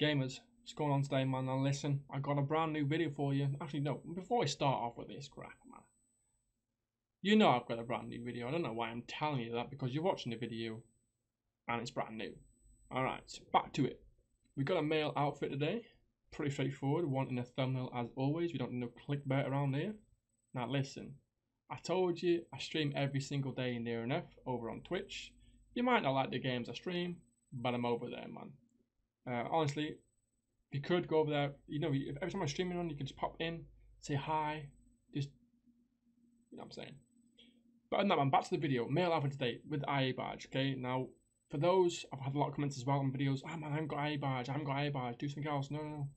Gamers, what's going on today, man? Now listen, I got a brand new video for you. Actually, no, before I start off with this crap, man. You know I've got a brand new video. I don't know why I'm telling you that because you're watching the video and it's brand new. Alright, so back to it. We got a male outfit today. Pretty straightforward. wanting a thumbnail as always. We don't need no clickbait around here. Now listen, I told you I stream every single day near enough over on Twitch. You might not like the games I stream, but I'm over there, man. Uh, honestly, you could go over there. You know, every time I'm streaming on, you can just pop in, say hi, just you know what I'm saying. But that, man, back to the video. Male outfit today with IA badge. Okay, now for those, I've had a lot of comments as well on videos. Ah, oh, man, I haven't got IA badge. I haven't got IA badge. Do something else. No, no, no.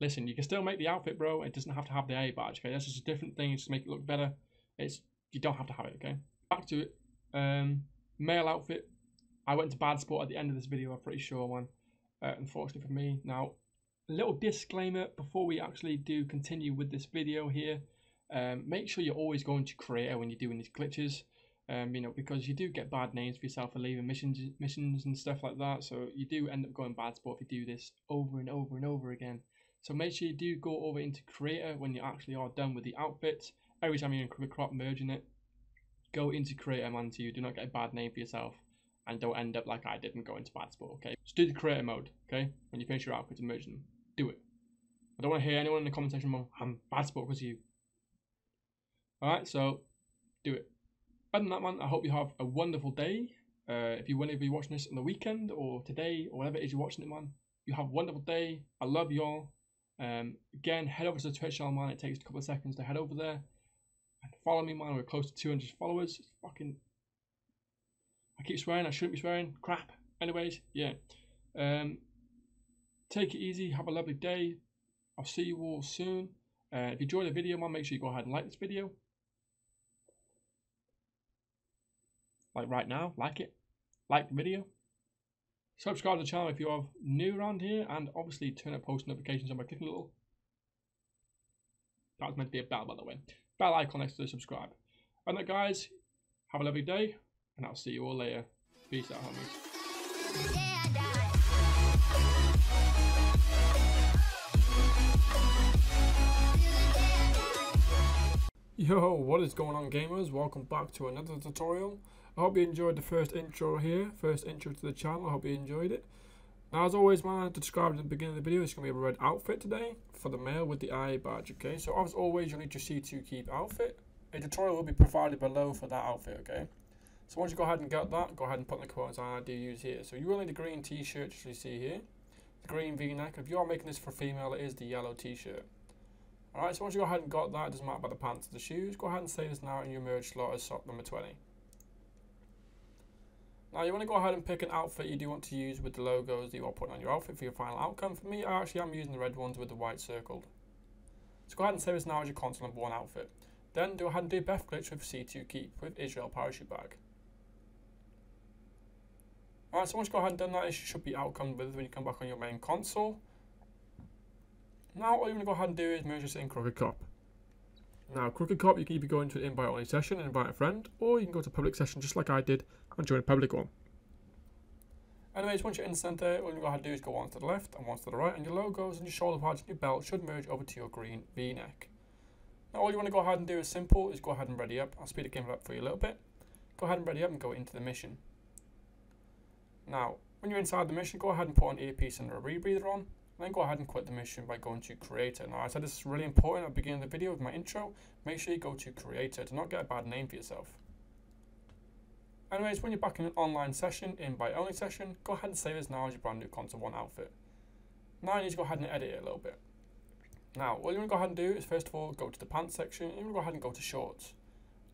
Listen, you can still make the outfit, bro. It doesn't have to have the IA badge. Okay, that's just a different thing. It's just make it look better. It's you don't have to have it. Okay, back to it. Um, male outfit. I went to bad sport at the end of this video. I'm pretty sure one uh, unfortunately for me. Now, a little disclaimer before we actually do continue with this video here. Um, make sure you're always going to creator when you're doing these glitches. Um, you know, because you do get bad names for yourself for leaving missions, missions and stuff like that. So you do end up going bad sport if you do this over and over and over again. So make sure you do go over into creator when you actually are done with the outfits. Every time you're in crop merging it, go into creator man so you do not get a bad name for yourself and don't end up like I did and go into bad sport, okay? Just do the creator mode, okay? When you finish your outfit and merge them. Do it. I don't want to hear anyone in the comment section going, I'm bad sport because of you. Alright, so do it. Other than that, man, I hope you have a wonderful day. Uh, if you want to be watching this on the weekend or today or whatever it is you're watching it, man, you have a wonderful day. I love y'all. Um, again, head over to the Twitch channel, man. It takes a couple of seconds to head over there and follow me, man. We're close to 200 followers. It's fucking I keep swearing, I shouldn't be swearing. Crap. Anyways, yeah. Um, take it easy. Have a lovely day. I'll see you all soon. Uh, if you enjoyed the video, man, make sure you go ahead and like this video. Like right now, like it. Like the video. Subscribe to the channel if you are new around here, and obviously turn on post notifications on by clicking a little. That was meant to be a bell, by the way. Bell icon next to the subscribe. And that, guys, have a lovely day and I'll see you all later. Peace out, homies. Yo, what is going on gamers? Welcome back to another tutorial. I hope you enjoyed the first intro here, first intro to the channel. I hope you enjoyed it. Now, as always, man, to describe at the beginning of the video, it's going to be a red outfit today for the male with the IA badge, okay? So, as always, you'll need your C2 keep outfit. A tutorial will be provided below for that outfit, okay? So once you go ahead and get that, go ahead and put in the quotes I do use here. So you will need the green t-shirt, as you see here. The green v-neck. If you are making this for female, it is the yellow t-shirt. Alright, so once you go ahead and got that, it doesn't matter about the pants or the shoes, go ahead and save this now in your merge slot as sock number 20. Now you want to go ahead and pick an outfit you do want to use with the logos that you are putting on your outfit for your final outcome. For me, I actually am using the red ones with the white circled. So go ahead and save this now as your console number one outfit. Then go ahead and do BEFF Glitch with C2 Keep with Israel Parachute Bag. Alright, so once you go ahead and done that, it should be outcome with when you come back on your main console. Now all you want to go ahead and do is merge this in Crooked Cop. Now, Crooked Cop, you can either go into an invite only session and invite a friend, or you can go to a public session just like I did and join a public one. Anyways, once you're in the center, all you go ahead and do is go one to the left and one to the right, and your logos and your shoulder pads and your belt should merge over to your green V-neck. Now, all you want to go ahead and do is simple, is go ahead and ready up. I'll speed the game up for you a little bit. Go ahead and ready up and go into the mission. Now, when you're inside the mission, go ahead and put an earpiece and a rebreather on, then go ahead and quit the mission by going to Creator. Now, I said this is really important at the beginning of the video with my intro. Make sure you go to Creator to not get a bad name for yourself. Anyways, when you're back in an online session, in invite only session, go ahead and save this now as your brand new Console 1 outfit. Now you need to go ahead and edit it a little bit. Now, what you want to go ahead and do is first of all go to the pants section, and you want to go ahead and go to shorts.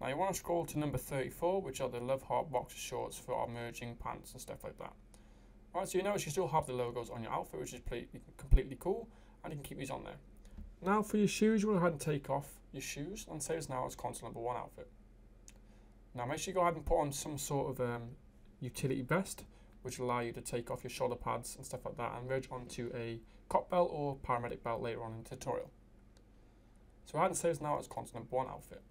Now you want to scroll to number 34, which are the Love Heart boxer shorts for our merging pants and stuff like that. Alright, so you notice you still have the logos on your outfit, which is completely cool, and you can keep these on there. Now for your shoes, you want to go ahead and take off your shoes and save as now as console number one outfit. Now make sure you go ahead and put on some sort of um, utility vest, which will allow you to take off your shoulder pads and stuff like that and merge onto a cop belt or paramedic belt later on in the tutorial. So go ahead and save now as console number one outfit.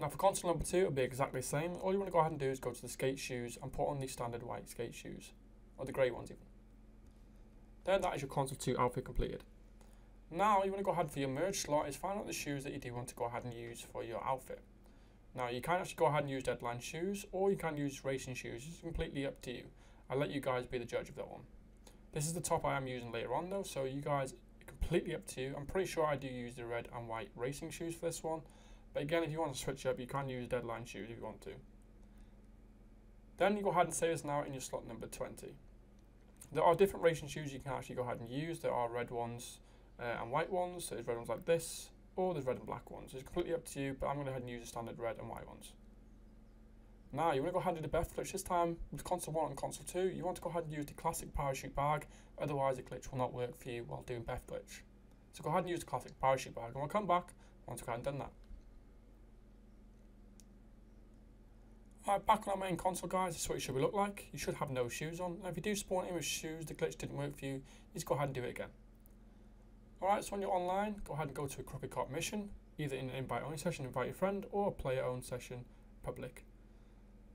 Now for console number two, it'll be exactly the same. All you want to go ahead and do is go to the skate shoes and put on the standard white skate shoes, or the grey ones even. Then that is your console 2 outfit completed. Now you want to go ahead for your merge slot is find out the shoes that you do want to go ahead and use for your outfit. Now you can actually go ahead and use deadline shoes or you can use racing shoes. It's completely up to you. I'll let you guys be the judge of that one. This is the top I am using later on though, so you guys completely up to you. I'm pretty sure I do use the red and white racing shoes for this one. But again, if you want to switch up, you can use deadline shoes if you want to. Then you go ahead and save this now in your slot number 20. There are different racing shoes you can actually go ahead and use. There are red ones uh, and white ones. So there's red ones like this, or there's red and black ones. It's completely up to you, but I'm going to go ahead and use the standard red and white ones. Now you want to go ahead and do the glitch this time with console 1 and console 2. You want to go ahead and use the classic parachute bag, otherwise the glitch will not work for you while doing glitch. So go ahead and use the classic parachute bag and we'll come back once we've done that. Alright, back on our main console guys, this is what it should look like. You should have no shoes on. Now if you do spawn in with shoes, the glitch didn't work for you, just go ahead and do it again. Alright, so when you're online, go ahead and go to a Crooked Cop mission, either in an invite only session, invite your friend, or a player owned session, public.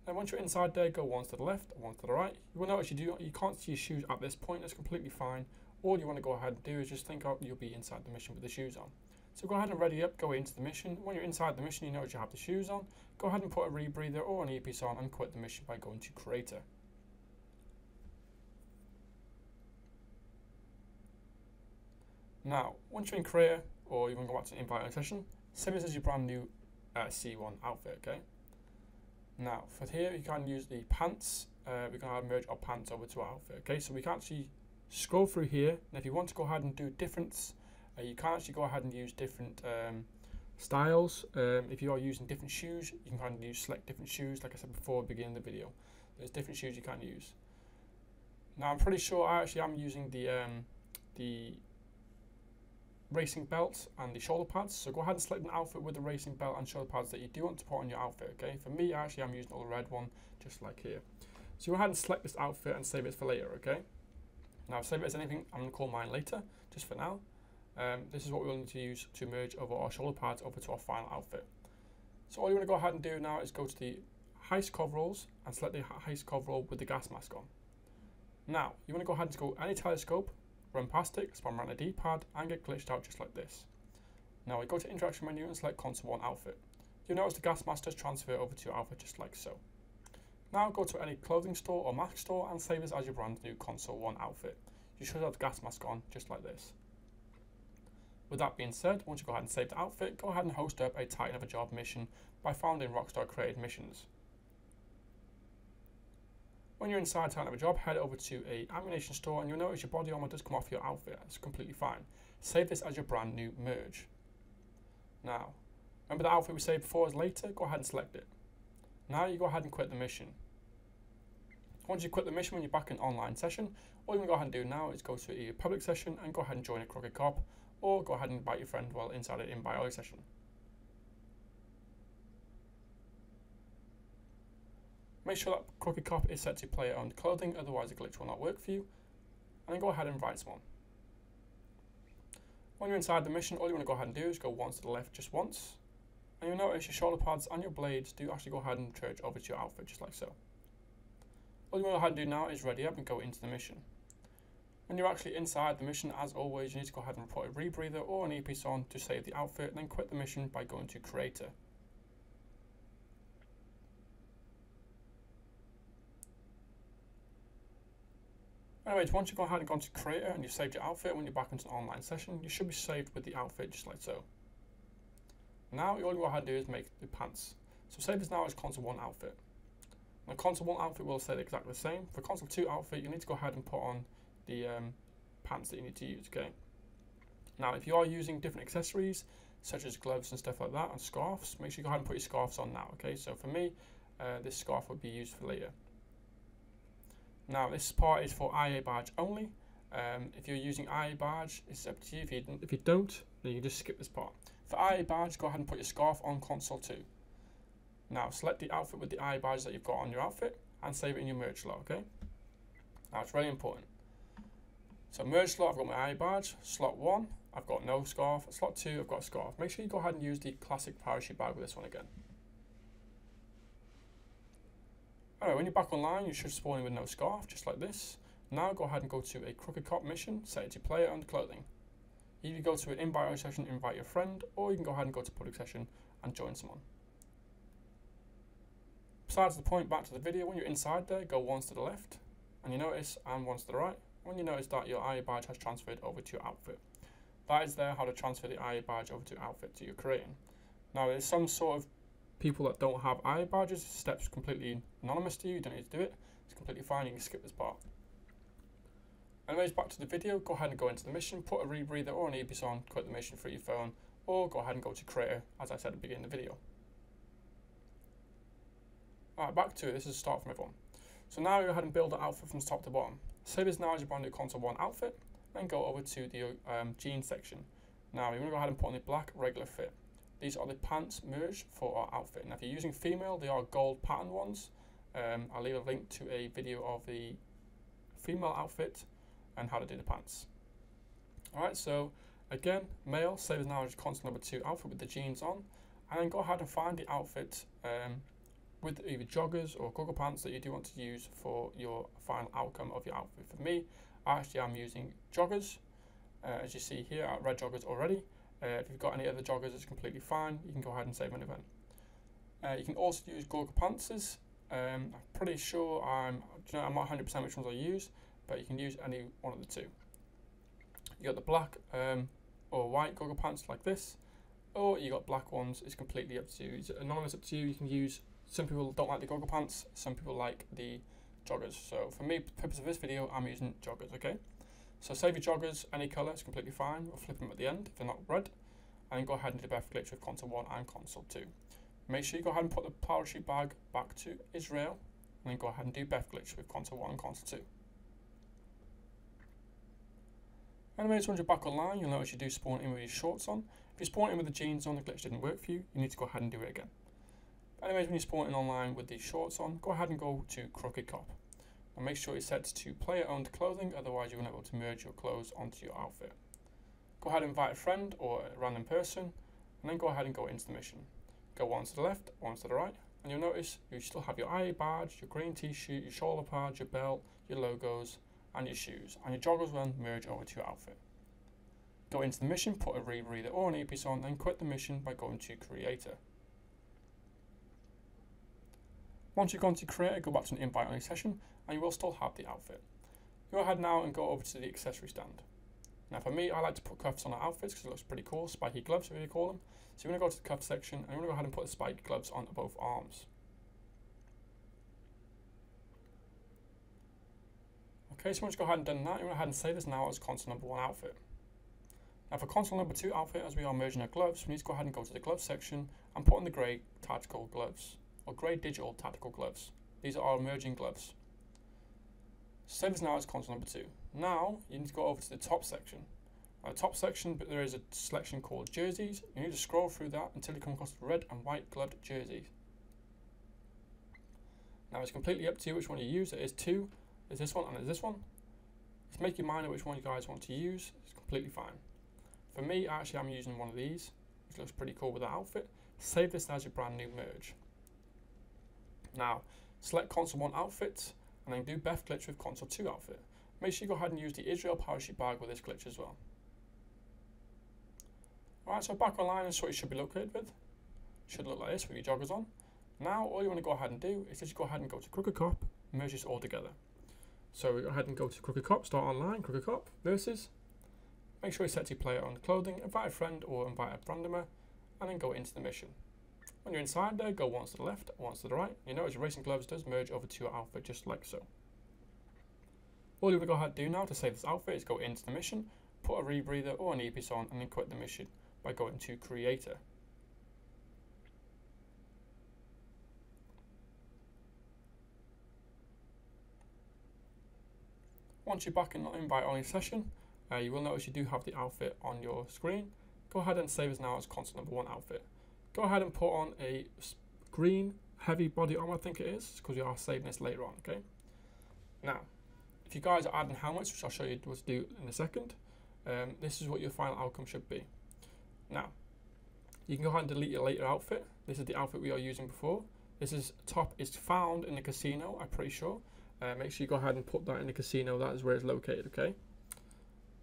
And once you're inside there, go once to the left, once to the right. You will notice you do you can't see your shoes at this point, that's completely fine. All you want to go ahead and do is just think out you'll be inside the mission with the shoes on. So go ahead and ready up, go into the mission. When you're inside the mission, you notice you have the shoes on. Go ahead and put a rebreather or an earpiece on and quit the mission by going to creator. Now, once you're in creator, or you want to go back to invite a session, save as your brand new uh, C1 outfit, okay? Now, for here, you can use the pants. Uh, we can merge our pants over to our outfit, okay? So we can actually scroll through here, and if you want to go ahead and do difference uh, you can actually go ahead and use different um, styles. Um, if you are using different shoes, you can kind of use select different shoes. Like I said before, beginning of the video, there's different shoes you can use. Now I'm pretty sure I actually am using the um, the racing belt and the shoulder pads. So go ahead and select an outfit with the racing belt and shoulder pads that you do want to put on your outfit. Okay. For me, actually, I'm using the red one, just like here. So go ahead and select this outfit and save it for later. Okay. Now save it as anything. I'm gonna call mine later, just for now. Um, this is what we're going to use to merge over our shoulder pads over to our final outfit. So all you want to go ahead and do now is go to the heist coveralls and select the heist coverall with the gas mask on. Now, you want to go ahead and go any telescope, run past it, spam around the D-pad and get glitched out just like this. Now we go to interaction menu and select console 1 outfit. You'll notice the gas mask does transfer over to your outfit just like so. Now go to any clothing store or mask store and save this as your brand new console 1 outfit. You should have the gas mask on just like this. With that being said, once you go ahead and save the outfit, go ahead and host up a Titan of a Job mission by founding Rockstar created missions. When you're inside Titan of a Job, head over to a ammunition store and you'll notice your body armor does come off your outfit. It's completely fine. Save this as your brand new merge. Now, remember the outfit we saved before is later? Go ahead and select it. Now you go ahead and quit the mission. Once you quit the mission when you're back in online session, all you can go ahead and do now is go to a public session and go ahead and join a Crooked Cop or go ahead and invite your friend while inside an invite only session. Make sure that Crooked Cop is set to player owned clothing, otherwise the glitch will not work for you. And then go ahead and invite someone. When you're inside the mission, all you want to go ahead and do is go once to the left just once. And you'll notice your shoulder pads and your blades do actually go ahead and church over to your outfit just like so. All you want to do now is ready up and go into the mission. When you're actually inside the mission, as always, you need to go ahead and put a rebreather or an earpiece on to save the outfit, and then quit the mission by going to Creator. Anyways, once you've gone ahead and gone to Creator and you've saved your outfit, when you're back into an online session, you should be saved with the outfit just like so. Now, all you go ahead and do is make the pants. So save this now as console 1 outfit. Now console 1 outfit will stay exactly the same. For console 2 outfit, you need to go ahead and put on the um, pants that you need to use, okay? Now, if you are using different accessories, such as gloves and stuff like that, and scarves, make sure you go ahead and put your scarves on now, okay? So for me, uh, this scarf would be used for later. Now, this part is for IA badge only. Um, if you're using IA badge, it's up to you. If you, if you don't, then you just skip this part. For IA badge, go ahead and put your scarf on console 2. Now, select the outfit with the IA badge that you've got on your outfit and save it in your merge log, okay? Now, it's really important. So merge slot, I've got my IA badge. Slot 1, I've got no scarf. Slot 2, I've got a scarf. Make sure you go ahead and use the classic parachute bag with this one again. Alright, when you're back online, you should spawn in with no scarf, just like this. Now go ahead and go to a Crooked Cop mission, set it to player and clothing. You can go to an invite session, invite your friend, or you can go ahead and go to public session and join someone. Besides the point back to the video, when you're inside there, go once to the left, and you notice, and once to the right, when you notice that your IA badge has transferred over to your outfit. That is there how to transfer the IA badge over to outfit that you're creating. Now there's some sort of people that don't have IA badges, steps completely anonymous to you, you don't need to do it. It's completely fine, you can skip this part. Anyways, back to the video, go ahead and go into the mission, put a rebreather or an earpiece on, quit the mission through your phone, or go ahead and go to creator, as I said at the beginning of the video. Alright, back to it, this is a start from everyone. So now go ahead and build an outfit from top to bottom. Save this now as your brand new console 1 outfit, then go over to the um, jeans section. Now you're going to go ahead and put on the black regular fit. These are the pants merge for our outfit. Now if you're using female, they are gold pattern ones. Um, I'll leave a link to a video of the female outfit and how to do the pants. Alright, so again, male, save as now as console number 2 outfit with the jeans on. And then go ahead and find the outfit um, with either joggers or cargo pants that you do want to use for your final outcome of your outfit. For me, I actually I'm using joggers, uh, as you see here, red joggers already. Uh, if you've got any other joggers, it's completely fine. You can go ahead and save an event. Uh, you can also use Gorga Pantsers. Um, I'm pretty sure I'm, you know, I'm not 100% which ones I use, but you can use any one of the two. You got the black um, or white Gorga pants like this, or you got black ones. It's completely up to you. It's anonymous up to you. You can use. Some people don't like the goggle pants. Some people like the joggers. So for me, purpose of this video, I'm using joggers. Okay. So save your joggers, any colour, it's completely fine. We'll flip them at the end if they're not red. And then go ahead and do the BEFF glitch with console 1 and console 2. Make sure you go ahead and put the parachute bag back to Israel. And then go ahead and do BEFF glitch with console 1 and console 2. Anyways, once you're back online, you'll notice you do spawn in with your shorts on. If you spawn in with the jeans on, the glitch didn't work for you, you need to go ahead and do it again. Anyways, when you're in online with these shorts on, go ahead and go to Crooked Cop and make sure it's set to player owned clothing, otherwise you won't be able to merge your clothes onto your outfit. Go ahead and invite a friend or a random person, and then go ahead and go into the mission. Go one to the left, one to the right, and you'll notice you still have your IA badge, your green t-shirt, your shoulder pads, your belt, your logos, and your shoes, and your joggers will merge over to your outfit. Go into the mission, put a rebreather or an earpiece on, then quit the mission by going to Creator. Once you've gone to Creator, go back to an invite only session, and you will still have the outfit. Go ahead now and go over to the accessory stand. Now for me, I like to put cuffs on our outfits because it looks pretty cool, spiky gloves, whatever you call them. So you're going to go to the cuff section and you're going to go ahead and put the spiky gloves on both arms. Okay, so once you go ahead and done that, to go ahead and save this now as console number one outfit. Now for console number two outfit, as we are merging our gloves, we need to go ahead and go to the glove section and put on the grey tactical gloves, or grey digital tactical gloves. These are our merging gloves. Save as now as console number two. Now you need to go over to the top section. The top section, but there is a selection called jerseys. You need to scroll through that until you come across red and white gloved jerseys. Now it's completely up to you which one you use. It is two, there's this one and there's this one. Just make your mind up which one you guys want to use. It's completely fine. For me, actually, I'm using one of these, which looks pretty cool with the outfit. Save this as your brand new merge. Now, select console 1 outfit and then do BEFF glitch with console 2 outfit. Make sure you go ahead and use the Israel parachute bag with this glitch as well. Alright, so back online is what you should be located with. Should look like this with your joggers on. Now all you want to go ahead and do is just go ahead and go to Crooked Cop, merge this all together. So we go ahead and go to Crooked Cop, start online, Crooked Cop, versus. Make sure you set your player on clothing, invite a friend or invite a randomer, and then go into the mission. When you're inside there, go once to the left, once to the right. You notice your racing gloves does merge over to your outfit just like so. All you to go ahead and do now to save this outfit is go into the mission, put a rebreather or an earpiece on, and then quit the mission by going to Creator. Once you're back in the invite only session, uh, you will notice you do have the outfit on your screen. Go ahead and save as now as console number one outfit. Go ahead and put on a green heavy body armor, I think it is, because you are saving this later on, okay? Now, if you guys are adding helmets, which I'll show you what to do in a second, um, this is what your final outcome should be. Now, you can go ahead and delete your later outfit. This is the outfit we are using before. This is top is found in the casino, I'm pretty sure. uh, make sure you go ahead and put that in the casino. That is where it's located, okay?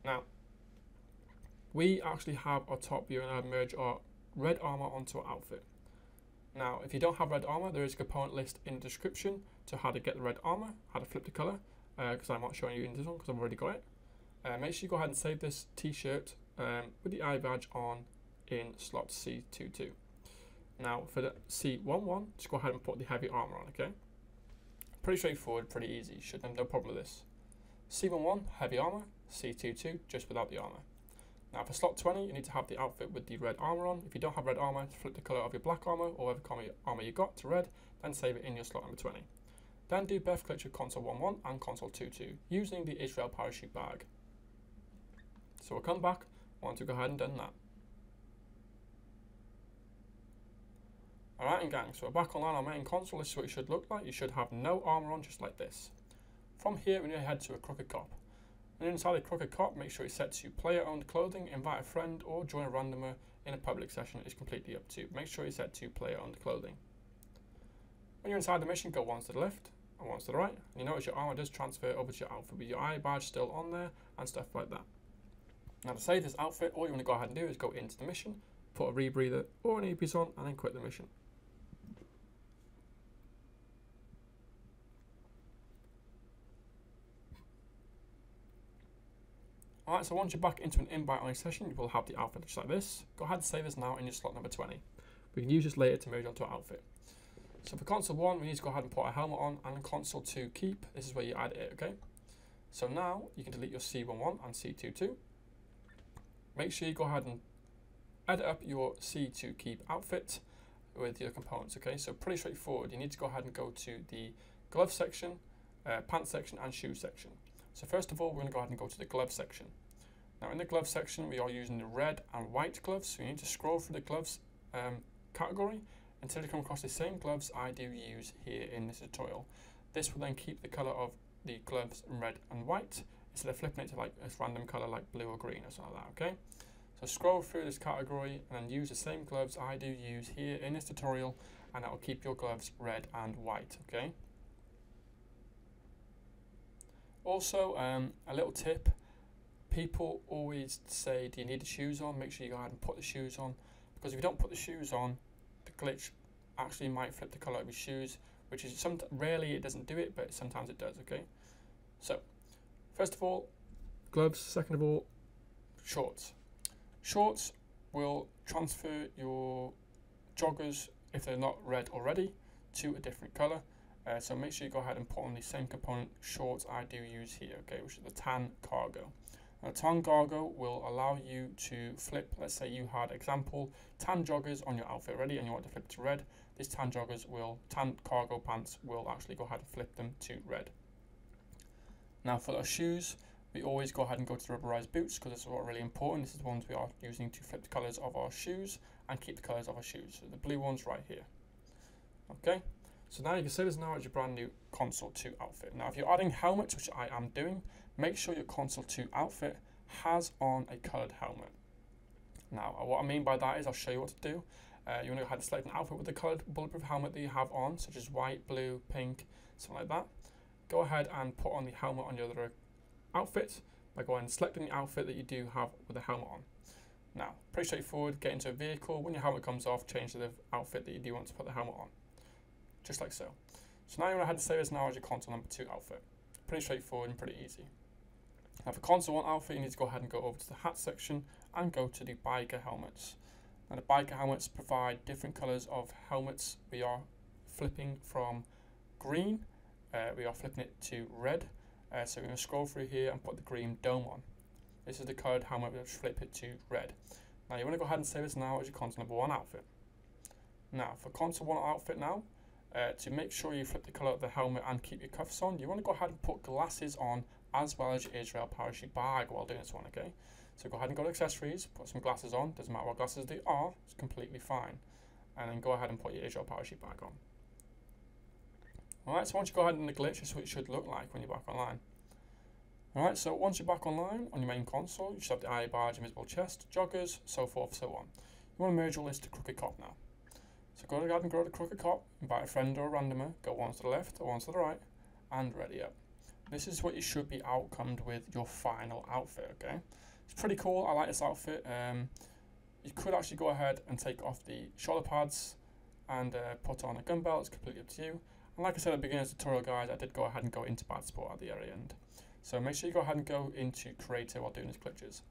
Now, we actually have our top view and I merge our red armor onto our outfit. Now, if you don't have red armor, there is a component list in the description to how to get the red armor, how to flip the color, because uh, I'm not showing you in this one because I've already got it. Uh, make sure you go ahead and save this t-shirt um, with the eye badge on in slot C22. Now for the C11, just go ahead and put the heavy armor on, okay? Pretty straightforward, pretty easy, should have no problem with this. C11, heavy armor, C22, just without the armor. Now for slot 20, you need to have the outfit with the red armor on. If you don't have red armor, flip the color of your black armor or whatever armor you got to red, then save it in your slot number 20. Then do BEFF Clutch with console 11 and console 22 using the Israel parachute bag. So we'll come back once we've go ahead and done that. Alright and gang, so we're back online on our main console, this is what it should look like. You should have no armor on just like this. From here we need to head to a crooked cop. And inside a crooked cop, make sure it's set to player owned clothing, invite a friend or join a randomer in a public session It's completely up to you. Make sure it's set to player owned clothing. When you're inside the mission, go once to the left and once to the right. And you notice your armor does transfer over to your outfit with your eye badge still on there and stuff like that. Now to save this outfit, all you want to go ahead and do is go into the mission, put a rebreather or an earpiece on and then quit the mission. Alright, so once you're back into an invite only session, you will have the outfit just like this. Go ahead and save this now in your slot number 20. We can use this later to merge onto our outfit. So for console 1, we need to go ahead and put a helmet on, and console 2 keep, this is where you add it, okay? So now, you can delete your C11 and C22. Make sure you go ahead and edit up your C2 keep outfit with your components, okay? So pretty straightforward. You need to go ahead and go to the glove section, uh, pants section, and shoe section. So first of all, we're going to go ahead and go to the glove section. Now in the glove section, we are using the red and white gloves. So you need to scroll through the gloves um, category until you come across the same gloves I do use here in this tutorial. This will then keep the color of the gloves red and white instead of flipping it to like a random color like blue or green or something like that, okay? So scroll through this category and use the same gloves I do use here in this tutorial and that will keep your gloves red and white, okay? Also, um, a little tip, people always say, do you need the shoes on? Make sure you go ahead and put the shoes on. Because if you don't put the shoes on, the glitch actually might flip the colour of your shoes, which is some rarely it doesn't do it, but sometimes it does, okay? So, first of all, gloves. Second of all, shorts. Shorts will transfer your joggers, if they're not red already, to a different colour. Uh, so make sure you go ahead and put on the same component shorts I do use here, okay, which is the tan cargo. Now, tan cargo will allow you to flip, let's say you had example, tan joggers on your outfit ready and you want to flip to red. This tan joggers will, tan cargo pants will actually go ahead and flip them to red. Now for our shoes, we always go ahead and go to the rubberized boots because this is what really important. This is the ones we are using to flip the colors of our shoes and keep the colors of our shoes. So the blue ones right here. Okay. So now you can see this now as your brand new console 2 outfit. Now if you're adding helmets, which I am doing, make sure your console 2 outfit has on a coloured helmet. Now uh, what I mean by that is I'll show you what to do. Uh, you want to go ahead and select an outfit with the coloured bulletproof helmet that you have on, such as white, blue, pink, something like that. Go ahead and put on the helmet on your other outfit by going and selecting the outfit that you do have with the helmet on. Now, pretty straightforward, get into a vehicle, when your helmet comes off, change to the outfit that you do want to put the helmet on just like so. So now you to head to save as now as your console number 2 outfit. Pretty straightforward and pretty easy. Now for console 1 outfit, you need to go ahead and go over to the hat section and go to the biker helmets. Now the biker helmets provide different colours of helmets. We are flipping from green, uh, we are flipping it to red. Uh, so we're going to scroll through here and put the green dome on. This is the coloured helmet, we'll flip it to red. Now you want to go ahead and save this now as your console number 1 outfit. Now for console 1 outfit now, uh, to make sure you flip the colour of the helmet and keep your cuffs on, you want to go ahead and put glasses on as well as your Israel parachute bag while doing this one, okay? So go ahead and go to accessories, put some glasses on, doesn't matter what glasses they are, it's completely fine. And then go ahead and put your Israel parachute bag on. Alright, so once you go ahead and the glitch, this is what it should look like when you're back online. Alright, so once you're back online on your main console, you should have the eye badge, invisible chest, joggers, so forth, so on. You want to merge all this to Crooked Cop now. So go to the garden, grow the crooked cop, invite a friend or a randomer, go once to the left or once to the right, and ready up. This is what you should be outcomed with your final outfit, okay? It's pretty cool, I like this outfit. Um, you could actually go ahead and take off the shoulder pads and uh, put on a gun belt, it's completely up to you. And like I said at the beginning of the tutorial guys, I did go ahead and go into bad sport at the very end. So make sure you go ahead and go into creator while doing these glitches.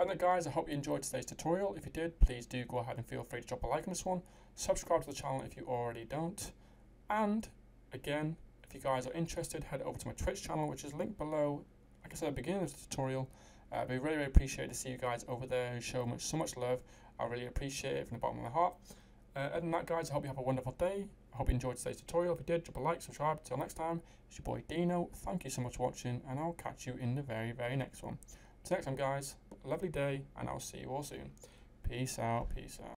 And then guys, I hope you enjoyed today's tutorial. If you did, please do go ahead and feel free to drop a like on this one. Subscribe to the channel if you already don't. And again, if you guys are interested, head over to my Twitch channel, which is linked below. Like I said at the beginning of the tutorial, uh, I'd be really, really appreciate to see you guys over there who show much, so much love. I really appreciate it from the bottom of my heart. Uh, other than that, guys, I hope you have a wonderful day. I hope you enjoyed today's tutorial. If you did, drop a like, subscribe. Until next time, it's your boy Deano. Thank you so much for watching, and I'll catch you in the very, very next one. Until next time, guys, lovely day, and I'll see you all soon. Peace out, peace out.